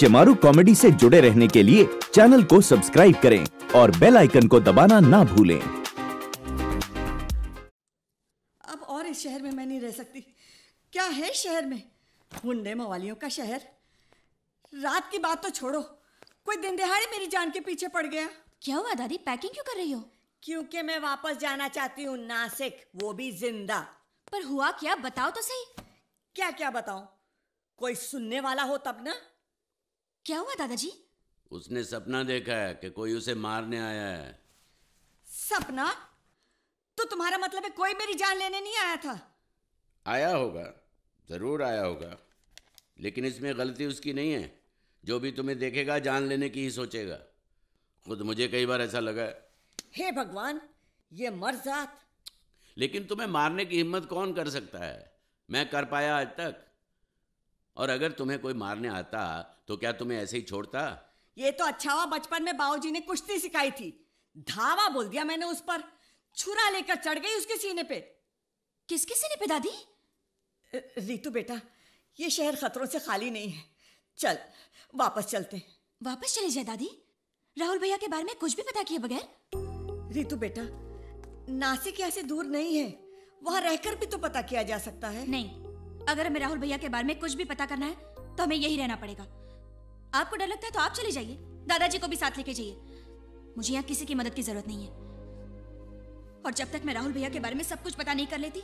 Shemaroo comedy से जुड़े रहने के लिए चैनल को सब्सक्राइब करें और बेल आइकन को दबाना ना भूलें। अब और इस शहर में मैं नहीं रह सकती। क्या है शहर में? हुंडे मवालियों का शहर। रात की बात तो छोड़ो। कोई दिन दिहाड़े मेरी जान के पीछे पड़ गया। क्या हुआ दादी? पैकिंग क्यों कर रही हो? क्योंकि मैं वापस जाना चाहती हूँ नासिक। वो भी ज़िंदा। पर हुआ क्या? बताओ तो सही। क्या क्या बताऊँ? कोई सुनने वाला हो तब ना? क्या हुआ दादाजी? उसने सपना देखा है कि कोई उसे मारने आया है। सपना? तो तुम्हारा मतलब है कोई मेरी जान लेने नहीं आया था? आया होगा ज़रूर आया होगा लेकिन इसमें गलती उसकी नहीं है। जो भी तुम्हें देखेगा जान लेने की ही सोचेगा। खुद मुझे कई बार ऐसा लगा है। हे भगवान ये मर्जात लेकिन तुम्हें मारने की हिम्मत कौन कर सकता है? मैं कर पाया आज तक। और अगर तुम्हें कोई मारने आता तो क्या तुम्हें ऐसे ही छोड़ता? ये तो अच्छा हुआ बचपन में बाबूजी ने कुश्ती सिखाई थी। धावा बोल दिया मैंने उस पर। छुरा लेकर चढ़ गई उसके सीने पे। किसके सीने पे दादी? रीतू बेटा ये शहर खतरों से खाली नहीं है। चल वापस चलते वापस चले जाए दादी? राहुल भैया के बारे में कुछ भी पता किए बगैर? रीतू बेटा नासिक यहाँ से दूर नहीं है। वहाँ रहकर भी तो पता किया जा सकता है। नहीं अगर हमें राहुल भैया के बारे में कुछ भी पता करना है तो हमें यही रहना पड़ेगा। आपको डर लगता है तो आप चले जाइए। दादाजी को भी साथ लेके जाइए। मुझे यहाँ किसी की मदद की ज़रूरत नहीं है। और जब तक मैं राहुल भैया के बारे में सब कुछ पता नहीं कर लेती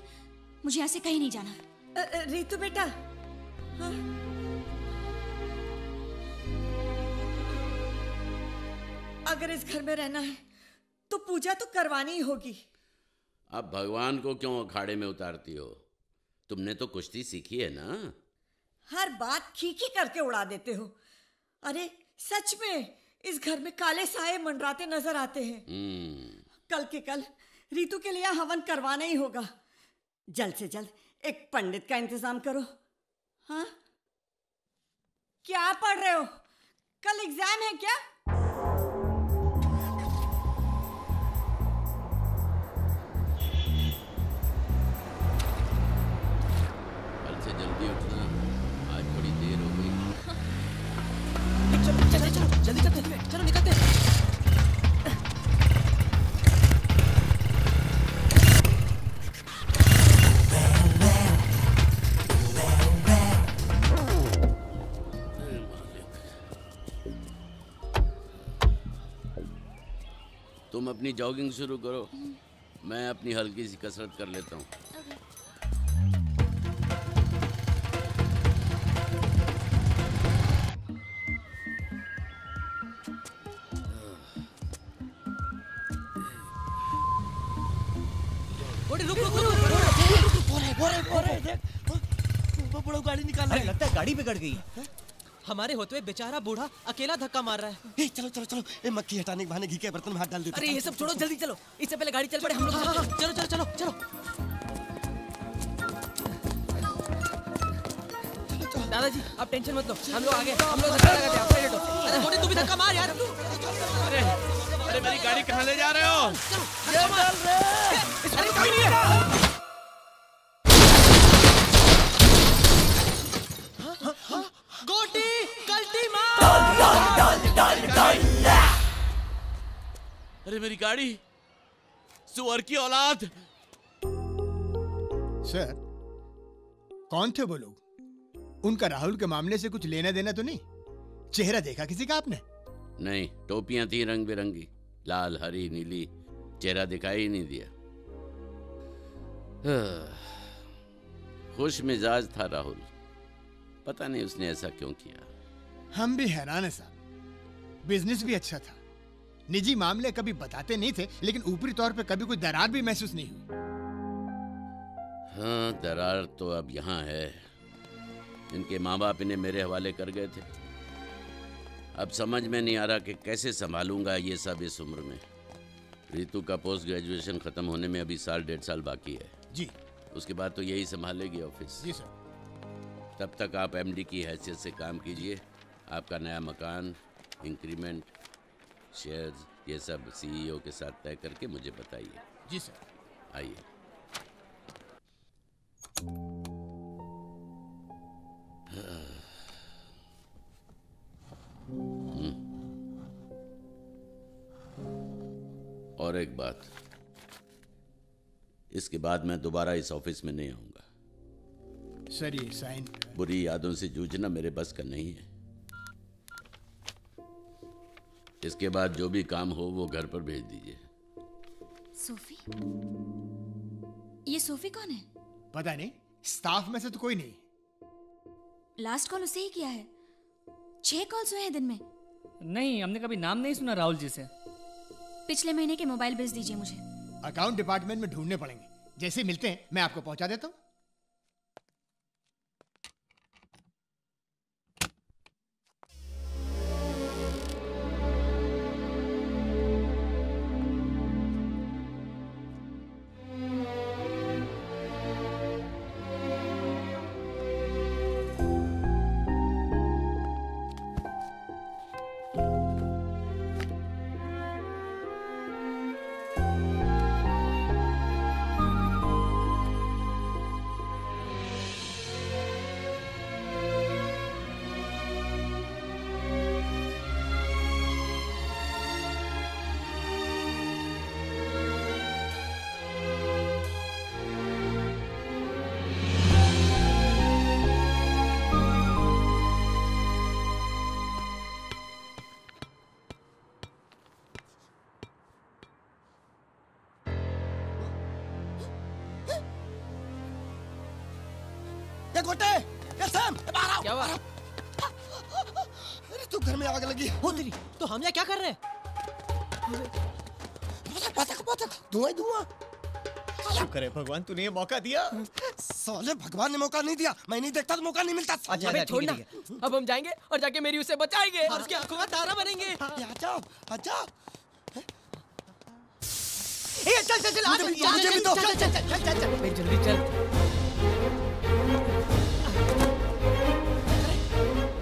मुझे यहाँ से कहीं नहीं जाना। अ, अ, रीतू बेटा। हाँ? अगर इस घर में रहना है तो पूजा तो करवानी ही होगी। अब भगवान को क्यों अखाड़े में उतारती हो? तुमने तो कुश्ती सीखी है ना? हर बात खीखी करके उड़ा देते हो। अरे सच में इस घर में काले साए मंडराते नज़र आते हैं। हम्म। कल के कल रीतू के लिए हवन करवाना ही होगा। जल्द से जल्द एक पंडित का इंतज़ाम करो। हाँ? क्या पढ़ रहे हो? कल एग्ज़ाम है क्या? अपनी जॉगिंग शुरू करो मैं अपनी हल्की सी कसरत कर लेता हूँ गाड़ी निकाल है लगता है गाड़ी बिगड़ गई है हमारे होते हुए बेचारा बूढ़ा अकेला धक्का मार रहा है। ए, चलो चलो चलो। ए मक्खी हटाने के बहाने घी के बर्तन में हाथ डाल देते। अरे ये सब छोड़ो जल्दी चलो। इससे पहले गाड़ी चल पड़े हम लोग चलो चलो चलो चलो। दादाजी आप टेंशन मत लो। हम लोग आगे हम लोग धक्का लगाते हैं आप अरे गोटी तू भी धक्का मार यार। अरे अरे मेरी गाड़ी कहाँ ले जा रहे हो? चलो चल रे अरे कोई नहीं है। अरे मेरी गाड़ी। सुअर की औलाद। सर कौन थे वो लोग? उनका राहुल के मामले से कुछ लेना देना तो नहीं? चेहरा देखा किसी का आपने? नहीं टोपियाँ थी रंग बिरंगी लाल हरी नीली। चेहरा दिखाई ही नहीं दिया। खुश मिजाज था राहुल। पता नहीं उसने ऐसा क्यों किया। हम भी हैरान है साहब। बिज़नेस भी अच्छा था। निजी मामले कभी बताते नहीं थे लेकिन ऊपरी तौर पे कभी कोई दरार भी महसूस नहीं हुई। हाँ दरार तो अब यहाँ है। इनके माँ बाप इन्हें मेरे हवाले कर गए थे। अब समझ में नहीं आ रहा कि कैसे संभालूँगा ये सब इस उम्र में। रितु का पोस्ट ग्रेजुएशन खत्म होने में अभी साल डेढ़ साल बाकी है। जी। उसके बाद तो यही संभालेगी ऑफ़िस। जी सर। तब तक आप एमडी की हैसियत से काम कीजिए। आपका नया मकान इंक्रीमेंट शेयर्स ये सब सीईओ के साथ तय करके मुझे बताइए। जी सर। आइए। हम्म। और एक बात। इसके बाद मैं दोबारा इस ऑफ़िस में नहीं आऊँगा। सर ये साइन बुरी यादों से जूझना मेरे बस का नहीं है। इसके बाद जो भी काम हो वो घर पर भेज दीजिए। सोफी? ये सोफी कौन है? पता नहीं स्टाफ में से तो कोई नहीं। लास्ट कॉल उसे ही किया है। छह कॉल्स हुए हैं दिन में। नहीं हमने कभी नाम नहीं सुना राहुल जी से। पिछले महीने के मोबाइल भेज दीजिए मुझे। अकाउंट डिपार्टमेंट में ढूँढने पड़ेंगे। जैसे मिलते हैं मैं आपको पहुँचा देता हूँ। ये गोटे ये सैम ये बाहर आओ क्या हुआ? अरे तू घर में आग लगी हो तेरी तो हम यहाँ क्या कर रहे हैं पता पता धुआँ ही धुआँ शुक्र है भगवान तूने ये मौका दिया साले भगवान ने मौका नहीं दिया मैं नहीं देखता तो मौका नहीं मिलता अबे छोड़ना अब हम जाएँगे और जाके मेरी उसे बचाएँगे और उसकी आँखों का तारा बनेंगे आ जाओ आ जाओ ए, चल चल चल आ मुझे भी जा, चल। चल चल चल चल चल चल मेरी जल्दी चल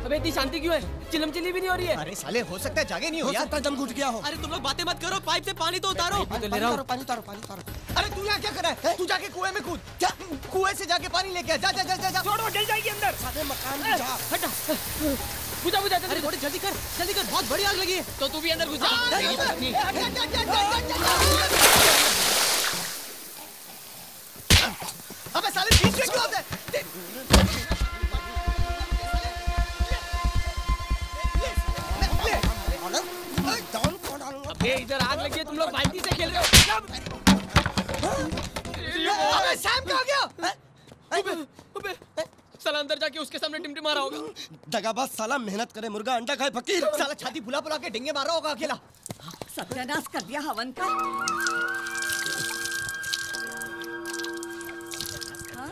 अबे इतनी शांति क्यों है? चिलम चिली भी नहीं हो रही है। अरे साले हो सकता है जागे नहीं हो हो यार। सकता दम घुट गया हो। अरे तुम लोग बातें मत करो पाइप से पानी तो उतारो। पानी तो ले रहा उतारो हूँ। पानी उतारो पानी उतारो अरे तू यहाँ क्या कर रहा है? तू जाके कुएँ में कूद। क्या कुएँ से जाके पानी लेके आ। जा जा जा जा, जा। छोड़ो जल जाएगी अंदर। साले मकान में जा। हटा। बुझा बुझा जल्दी थोड़ी जल्दी कर जल्दी कर। बहुत बड़ी आग लगी है। तो तू भी अंदर घुस जा। अंदर जाके उसके सामने टिमटिमा रहा होगा दगाबाज साला मेहनत करे मुर्गा अंडा खाए फकीर साला छाती फुला फुला के डिंगे मार रहा होगा अकेला सत्यानाश कर दिया हवन का हाँ?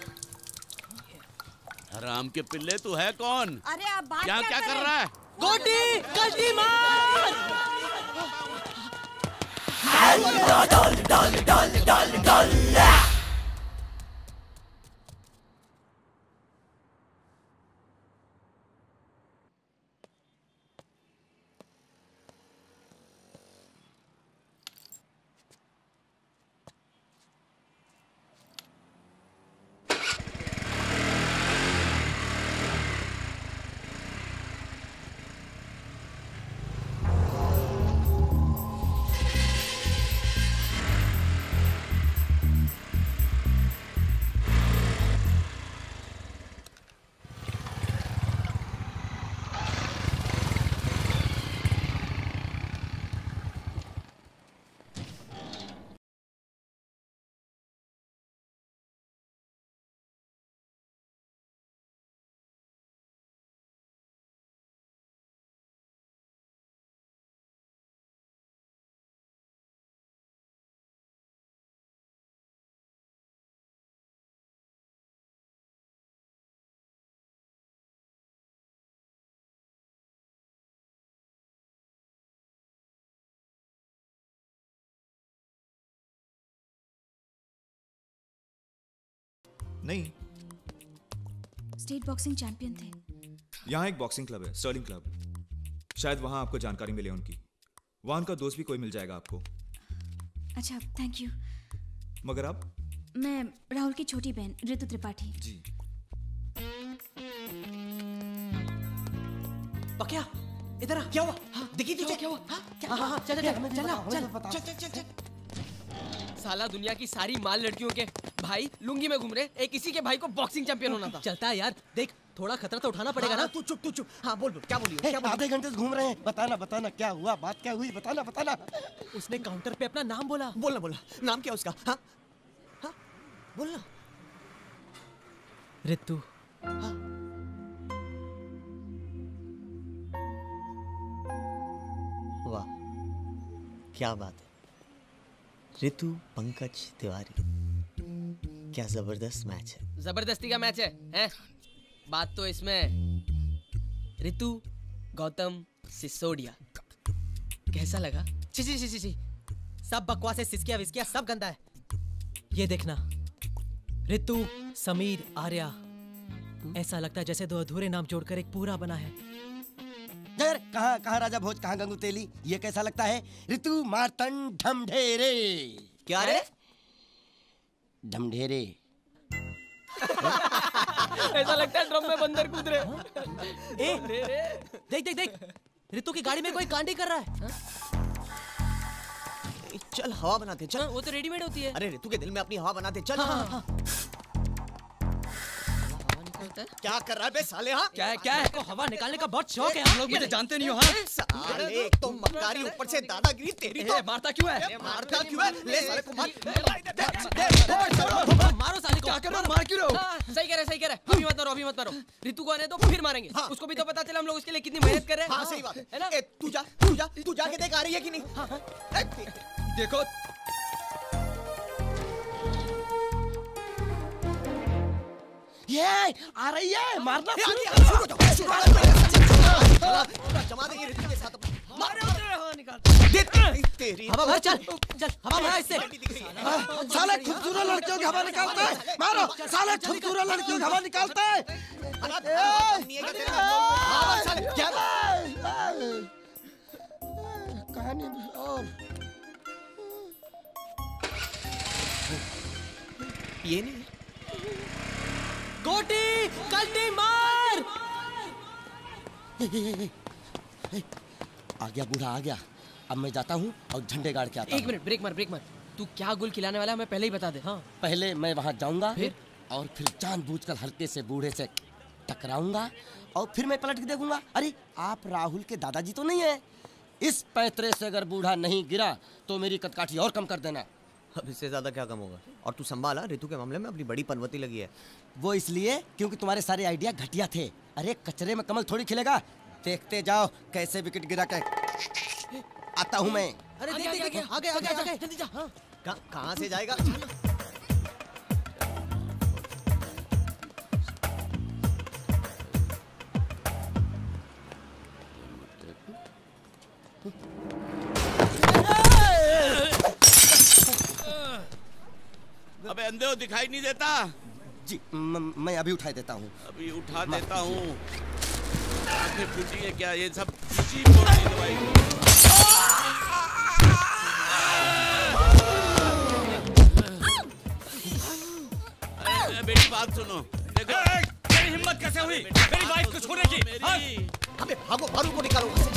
हराम के पिल्ले तू है कौन अरे आप बात क्या क्या कर रहा है गोटी कल्टी मार नहीं। स्टेट बॉक्सिंग चैंपियन थे। यहाँ एक बॉक्सिंग क्लब है स्टर्लिंग क्लब शायद वहाँ आपको जानकारी मिले उनकी। वहाँ उनका दोस्त भी कोई मिल जाएगा आपको। अच्छा थैंक यू मगर आप मैं राहुल की छोटी बहन ऋतु त्रिपाठी। जी। पक्या इधर आ क्या हुआ? हाँ, दिखी तुझे? क्या हुआ? हाँ हाँ हाँ चल चल चल चल चल चल चल चल। साला दुनिया की सारी माल लड़कियों के भाई लुंगी में घूम रहे एक इसी के भाई को बॉक्सिंग चैंपियन होना था। चलता है यार देख थोड़ा खतरा तो उठाना पड़ेगा ना। तू चुप तू चुप। हाँ बोल बोल क्या बोलियो आधे घंटे से घूम रहे हैं। बताना बताना क्या हुआ बात क्या हुई बताना बताना। उसने काउंटर पे अपना नाम बोला। बोलना बोला नाम क्या उसका? हाँ हाँ बोलना। रितु। वाह क्या बात है। ऋतु पंकज, तिवारी। क्या ज़बरदस्त मैच है। ज़बरदस्ती का मैच है, हैं? बात तो इसमें रितु, गौतम सिसोदिया कैसा लगा? छी छी छी छी सब बकवास है, सिसकिया, विस्किया, सब गंदा है। ये देखना। ऋतु समीर, आर्या। ऐसा लगता है जैसे दो अधूरे नाम जोड़कर एक पूरा बना है। यार कहाँ कहाँ राजा भोज कहाँ गंगू तेली? ये कैसा लगता है? ऋतु मार्तन ढमढेरे। क्या रे? ढमढेरे। ऐसा लगता है ड्रम में बंदर कूद रहे ए देख देख देख। ऋतु की गाड़ी में कोई कांडी कर रहा है। चल हवा बनाते चल। हाँ, वो तो रेडीमेड होती है। अरे ऋतु के दिल में अपनी हवा बनाते चल। हाँ, हाँ, है। क्या कर रहा है बे साले हाँ क्या है क्या है? को हवा निकालने का बहुत शौक है हम लोग मुझे जानते नहीं हो हाँ? साले एक तो मक्कारी ऊपर से दादागिरी तेरी तो। मारता क्यों है? मारता क्यों है? ले साले को मार। मारो साले को। क्या कर रहे हो? मार क्यों रहे हो? सही कह रहे सही कह रहे। अभी मत मारो अभी मत मारो। ऋतु को आने दो फिर मारेंगे। उसको भी तो पता चला हम लोग उसके लिए कितनी मेहनत कर रहे हैं। हाँ सही बात। है ना? तू जा तू जा तू जाके देख आ रही है कि नहीं? हाँ, हाँ। देखो ये आ रही है मारना शुरू करो। शुरू करो, शुरू करो। जमा देंगे के साथ दे तेरी हवा भर चल चल हवा भरा इससे हाँ, साले खूबसूरत लड़कियों की हवा निकालता है मारो साले खूबसूरत लड़कियों की हवा निकालता है कहानी और ये नहीं गोटी कल्टी मार। आ गया बूढ़ा आ गया। अब मैं जाता हूँ और झंडे गाड़ के आता एक मिनट ब्रेक मार ब्रेक मार। तू क्या गुल खिलाने वाला है? हमें पहले ही बता दे। हाँ। पहले मैं वहाँ जाऊँगा फिर? और फिर जानबूझकर हल्के से बूढ़े से टकराऊँगा और फिर मैं पलट के देखूँगा। अरे आप राहुल के दादाजी तो नहीं है। इस पैतरे से अगर बूढ़ा नहीं गिरा तो मेरी कदकाठी और कम कर देना। अब इससे ज़्यादा क्या कम होगा? और तू संभाला ऋतु के मामले में अपनी बड़ी पनवती लगी है। वो इसलिए क्योंकि तुम्हारे सारे आइडिया घटिया थे। अरे कचरे में कमल थोड़ी खिलेगा। देखते जाओ कैसे विकेट गिरा के आता हूँ मैं। अरे आगे, देख आगे, देख। आगे, आगे आगे आगे, आगे। जल्दी जा। हाँ। कहाँ कहाँ से जाएगा? अबे अंधे हो दिखाई नहीं देता। जी म- मैं अभी उठा देता हूँ। अभी उठा देता हूँ। आँखें फूटी है क्या? ये सब दवाई बेटी बात सुनो। देखो। तेरी हिम्मत कैसे हुई? मेरी वाइफ को छोड़ने की? अबे भागो भागो को निकालो।